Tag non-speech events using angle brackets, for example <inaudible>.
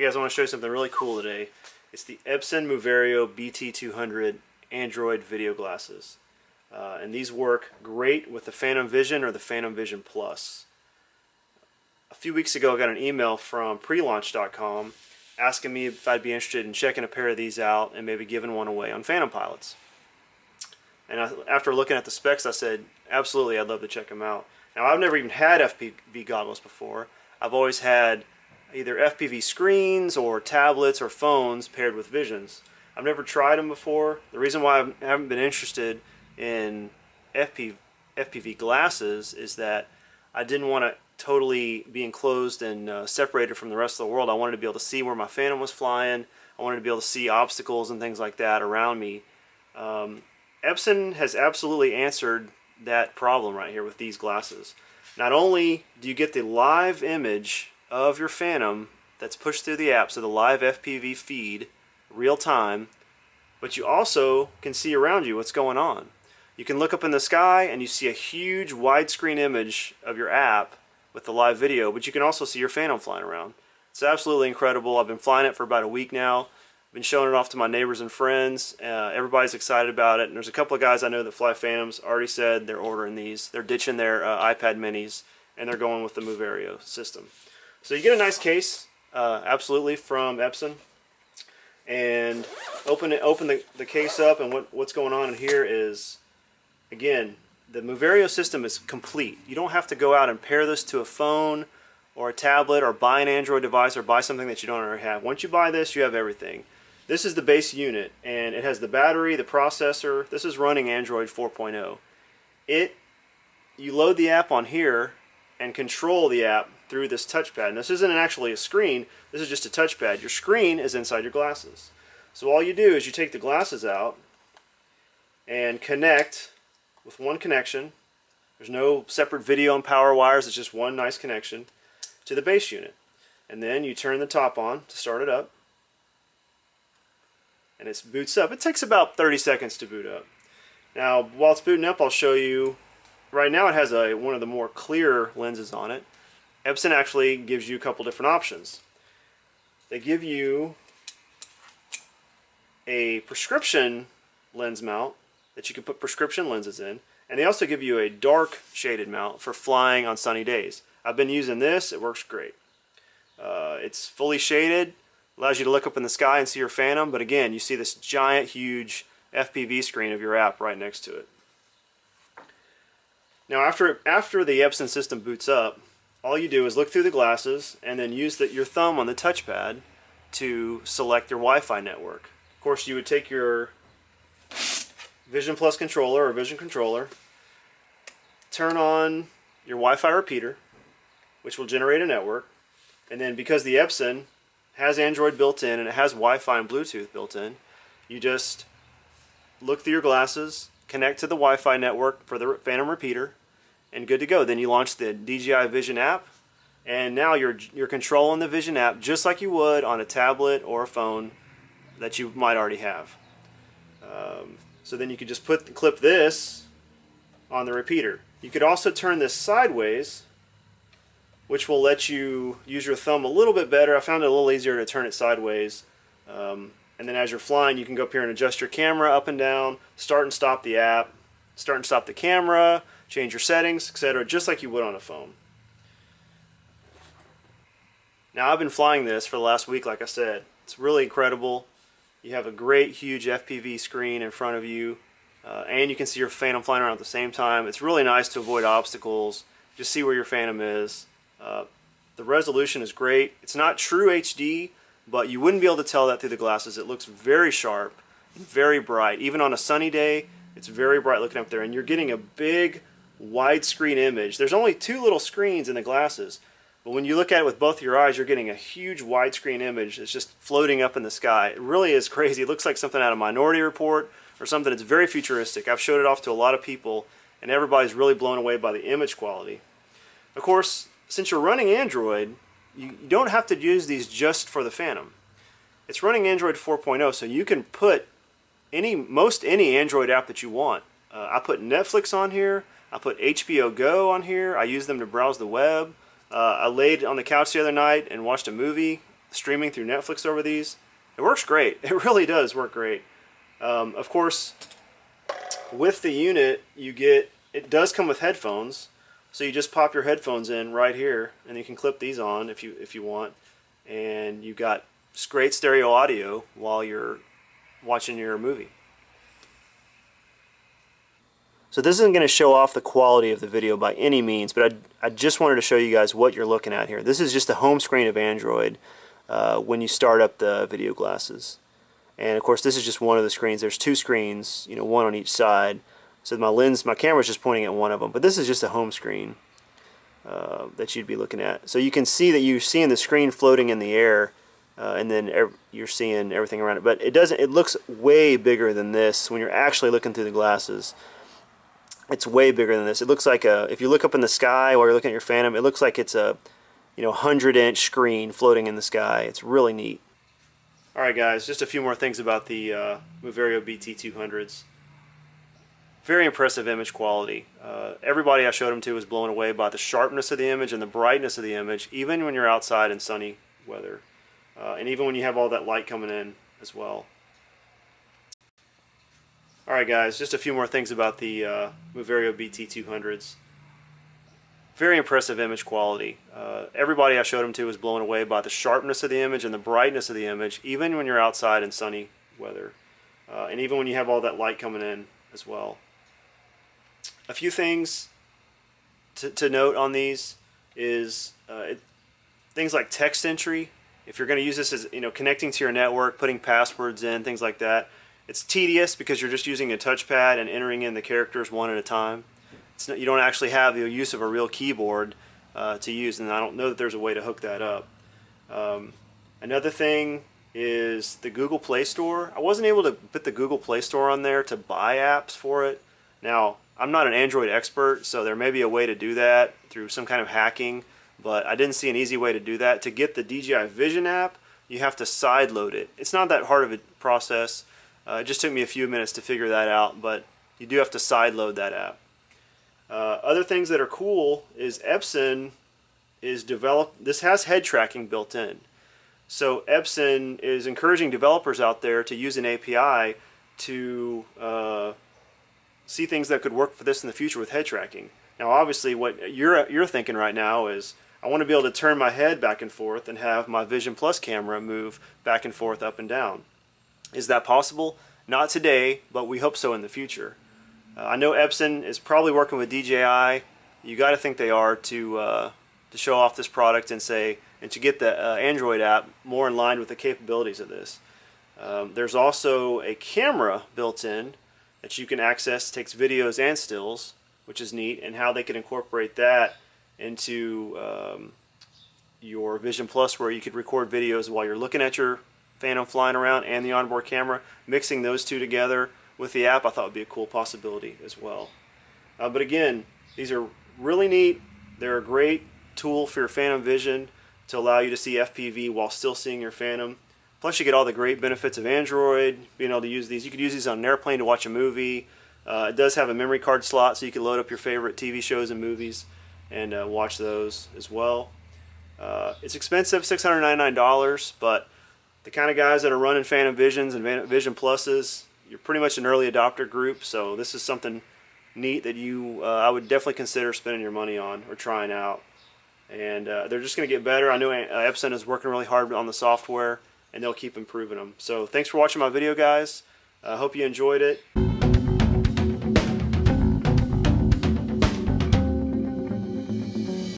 Hey guys, I want to show you something really cool today. It's the Epson Moverio BT200 Android video glasses. Uh, and these work great with the Phantom Vision or the Phantom Vision Plus. A few weeks ago I got an email from prelaunch.com asking me if I'd be interested in checking a pair of these out and maybe giving one away on Phantom Pilots. And I, after looking at the specs I said, absolutely I'd love to check them out. Now I've never even had FPV goggles before. I've always had either FPV screens or tablets or phones paired with visions. I've never tried them before. The reason why I haven't been interested in FPV, FPV glasses is that I didn't want to totally be enclosed and uh, separated from the rest of the world. I wanted to be able to see where my Phantom was flying. I wanted to be able to see obstacles and things like that around me. Um, Epson has absolutely answered that problem right here with these glasses. Not only do you get the live image of your Phantom that's pushed through the app, so the live FPV feed, real time, but you also can see around you what's going on. You can look up in the sky and you see a huge widescreen image of your app with the live video, but you can also see your Phantom flying around. It's absolutely incredible. I've been flying it for about a week now. I've been showing it off to my neighbors and friends. Uh, everybody's excited about it. And there's a couple of guys I know that fly Phantoms already said they're ordering these. They're ditching their uh, iPad minis and they're going with the Moverio system. So you get a nice case, uh, absolutely, from Epson. And open it, open the, the case up, and what, what's going on in here is, again, the Moverio system is complete. You don't have to go out and pair this to a phone or a tablet or buy an Android device or buy something that you don't already have. Once you buy this, you have everything. This is the base unit, and it has the battery, the processor. This is running Android 4.0. It, you load the app on here and control the app through this touchpad. And this isn't actually a screen, this is just a touchpad. Your screen is inside your glasses. So all you do is you take the glasses out and connect with one connection. There's no separate video and power wires, it's just one nice connection to the base unit. And then you turn the top on to start it up. And it boots up. It takes about 30 seconds to boot up. Now, while it's booting up, I'll show you. Right now, it has a one of the more clear lenses on it. Epson actually gives you a couple different options. They give you a prescription lens mount that you can put prescription lenses in, and they also give you a dark shaded mount for flying on sunny days. I've been using this, it works great. Uh, it's fully shaded, allows you to look up in the sky and see your Phantom, but again, you see this giant, huge FPV screen of your app right next to it. Now after, after the Epson system boots up, all you do is look through the glasses and then use the, your thumb on the touchpad to select your Wi-Fi network. Of course, you would take your Vision Plus controller or Vision controller, turn on your Wi-Fi repeater, which will generate a network, and then because the Epson has Android built in and it has Wi-Fi and Bluetooth built in, you just look through your glasses, connect to the Wi-Fi network for the Phantom repeater, and good to go. Then you launch the DJI Vision app, and now you're you're controlling the Vision app just like you would on a tablet or a phone that you might already have. Um, so then you could just put clip this on the repeater. You could also turn this sideways, which will let you use your thumb a little bit better. I found it a little easier to turn it sideways. Um, and then as you're flying, you can go up here and adjust your camera up and down, start and stop the app, start and stop the camera, change your settings, etc., just like you would on a phone. Now, I've been flying this for the last week, like I said. It's really incredible. You have a great, huge FPV screen in front of you, uh, and you can see your Phantom flying around at the same time. It's really nice to avoid obstacles, just see where your Phantom is. Uh, the resolution is great. It's not true HD, but you wouldn't be able to tell that through the glasses. It looks very sharp, very bright. Even on a sunny day, it's very bright looking up there, and you're getting a big widescreen image. There's only two little screens in the glasses, but when you look at it with both your eyes, you're getting a huge widescreen image that's just floating up in the sky. It really is crazy. It looks like something out of Minority Report or something that's very futuristic. I've showed it off to a lot of people, and everybody's really blown away by the image quality. Of course, since you're running Android, you don't have to use these just for the Phantom. It's running Android 4.0, so you can put any most any Android app that you want. Uh, I put Netflix on here. I put HBO Go on here. I use them to browse the web. Uh, I laid on the couch the other night and watched a movie streaming through Netflix over these. It works great. <laughs> It really does work great. Um, of course, with the unit, you get it does come with headphones, so you just pop your headphones in right here, and you can clip these on if you if you want, and you got great stereo audio while you're watching your movie. So this isn't going to show off the quality of the video by any means, but I, I just wanted to show you guys what you're looking at here. This is just the home screen of Android uh, when you start up the video glasses. And of course this is just one of the screens. There's two screens, you know, one on each side. So my lens, my camera is just pointing at one of them, but this is just a home screen uh, that you'd be looking at. So you can see that you're seeing the screen floating in the air, uh, and then you're seeing everything around it. But it doesn't. It looks way bigger than this when you're actually looking through the glasses. It's way bigger than this. It looks like a. If you look up in the sky while you're looking at your Phantom, it looks like it's a, you know, hundred inch screen floating in the sky. It's really neat. All right, guys. Just a few more things about the uh, Moverio BT200s very impressive image quality. Uh, everybody I showed them to was blown away by the sharpness of the image and the brightness of the image, even when you're outside in sunny weather, uh, and even when you have all that light coming in as well. Alright guys, just a few more things about the uh, Moverio BT200s. Very impressive image quality. Uh, everybody I showed them to was blown away by the sharpness of the image and the brightness of the image, even when you're outside in sunny weather. Uh, and even when you have all that light coming in as well a few things to, to note on these is uh, it, things like text entry. If you're going to use this as you know connecting to your network, putting passwords in, things like that, it's tedious because you're just using a touchpad and entering in the characters one at a time. Not, you don't actually have the use of a real keyboard uh, to use, and I don't know that there's a way to hook that up. Um, another thing is the Google Play Store. I wasn't able to put the Google Play Store on there to buy apps for it. Now, I'm not an Android expert, so there may be a way to do that through some kind of hacking, but I didn't see an easy way to do that. To get the DJI Vision app, you have to sideload it. It's not that hard of a process. Uh, it just took me a few minutes to figure that out, but you do have to sideload that app. Uh, other things that are cool is Epson is developed. This has head tracking built in. So Epson is encouraging developers out there to use an API to uh, see things that could work for this in the future with head tracking. Now, obviously, what you're you're thinking right now is I want to be able to turn my head back and forth and have my Vision Plus camera move back and forth, up and down. Is that possible? Not today, but we hope so in the future. Uh, I know Epson is probably working with DJI. You got to think they are to uh, to show off this product and say and to get the uh, Android app more in line with the capabilities of this. Um, there's also a camera built in that you can access, takes videos and stills, which is neat, and how they can incorporate that into um, your Vision Plus where you could record videos while you're looking at your Phantom flying around and the onboard camera. Mixing those two together with the app I thought would be a cool possibility as well. Uh, but again, these are really neat. They're a great tool for your Phantom Vision to allow you to see FPV while still seeing your Phantom. Plus, you get all the great benefits of Android, being able to use these. You could use these on an airplane to watch a movie. Uh, it does have a memory card slot, so you can load up your favorite TV shows and movies and uh, watch those as well. Uh, it's expensive, $699, but the kind of guys that are running Phantom Visions and Vision Pluses, you're pretty much an early adopter group, so this is something neat that you uh, I would definitely consider spending your money on or trying out. And uh, they're just going to get better. I know uh, Epson is working really hard on the software and they'll keep improving them. So thanks for watching my video, guys. I hope you enjoyed it.